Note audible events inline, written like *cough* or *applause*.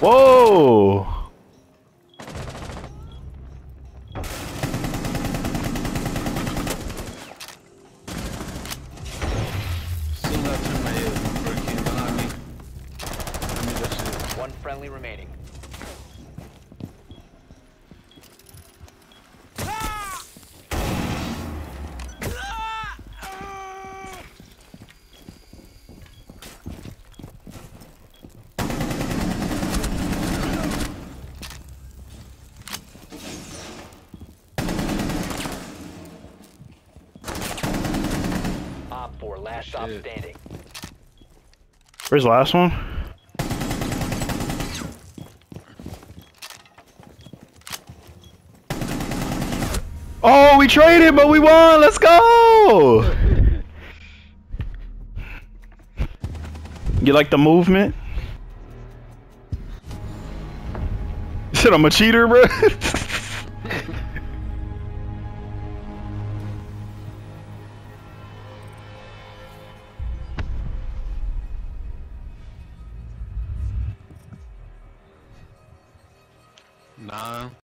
Whoa! Soon as I turn my head, one bird came Op 4, last stop standing. Where's the last one? Oh, we traded, but we won. Let's go. You like the movement? *laughs* Shit, I'm a cheater, bro. *laughs* Nah.